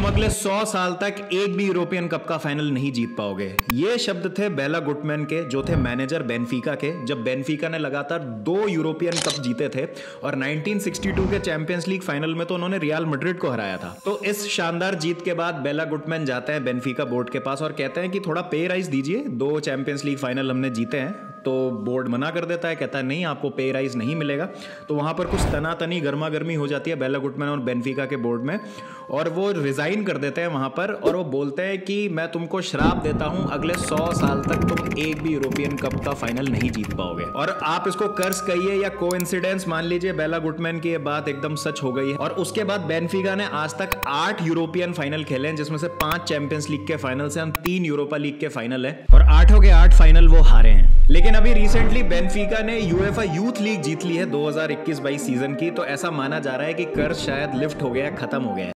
तुम अगले 100 साल तक एक भी यूरोपियन कप का फाइनल नहीं जीत पाओगे। ये शब्द थे बेला गुटमैन के, जो थे मैनेजर बेनफिका के, जब बेनफिका ने लगातार दो यूरोपियन कप जीते थे और 1962 के चैंपियंस लीग फाइनल में तो उन्होंने रियल मैड्रिड को हराया था। तो इस शानदार जीत के बाद बेला गुटमैन जाते हैं बेनफिका बोर्ड के पास और कहते हैं कि थोड़ा पे राइज दीजिए। दो चैंपियंस लीग फाइनल हमने जीते हैं। तो बोर्ड मना कर देता है, कहता है, नहीं, आपको पे राइज नहीं मिलेगा। तो वहाँ पर कुछ तनातनी गर्मा गर्मी हो जाती है बेला गुटमैन और बेनफिका के बोर्ड में। और वो रिजाइन कर देते हैं वहाँ पर और वो बोलते हैं कि, मैं तुमको श्राप देता हूँ, अगले सौ साल तक तुम एक भी यूरोपियन कप का फाइनल नहीं जीत पाओगे। और आप इसको कर्ज कहिए या को मान लीजिए बेला गुटमैन की ये बात एकदम सच हो गई है। और उसके बाद बेनफिका ने आज तक आठ यूरोपियन फाइनल खेले हैं, जिसमें से पाँच चैंपियंस लीग के फाइनल से हम तीन यूरोपा लीग के फाइनल है। और आठों के आठ फाइनल वो हारे हैं। लेकिन अभी रिसेंटली बेनफिका ने यूएफए यूथ लीग जीत ली है 2021-22 सीज़न की तो ऐसा माना जा रहा है कि कर्ज शायद लिफ्ट हो गया, खत्म हो गया